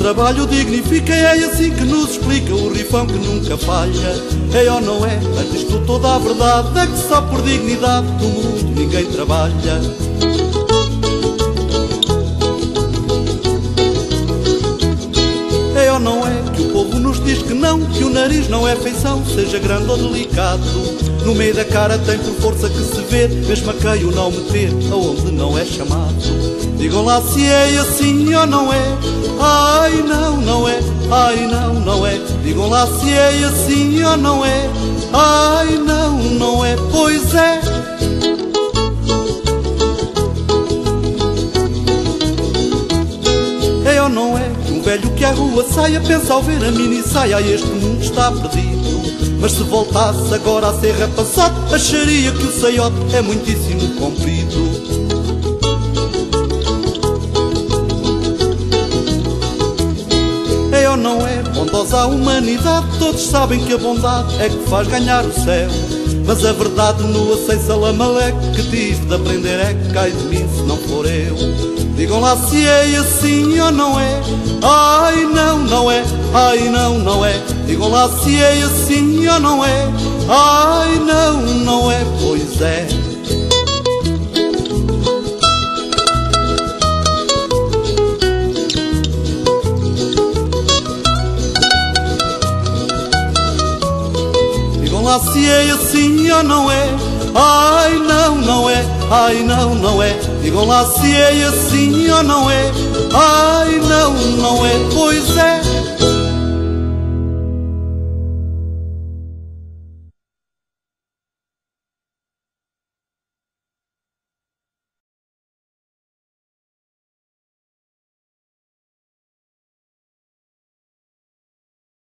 trabalho dignifica, é assim que nos explica o rifão que nunca falha. É ou não é? Antes de toda a verdade é que só por dignidade do mundo ninguém trabalha. É ou não é que o povo nos diz que não, que o nariz não é feição, seja grande ou delicado. No meio da cara tem por força que se vê, mesmo a quem o não meter, aonde não é chamado. Digam lá se é assim ou não é. Ai não, não é. Digam lá se é assim ou não é. Ai não, não é. Pois é. É ou não é um velho que à rua saia pensa ao ver a mini saia este mundo está perdido. Mas se voltasse agora a ser repassado, acharia que o saiote é muitíssimo comprido. Não é bondosa a humanidade? Todos sabem que a bondade é que faz ganhar o céu. Mas a verdade no aceita Lamaleque que tive de aprender é que cai de mim se não for eu. Digam lá se é assim ou não é. Ai não, não é. Ai não, não é. Digam lá se é assim ou não é. Ai não, não é. Pois é. Lá se é assim ou não é. Ai não, não é. Ai não, não é. Digam lá se é assim ou não é. Ai não, não é. Pois é.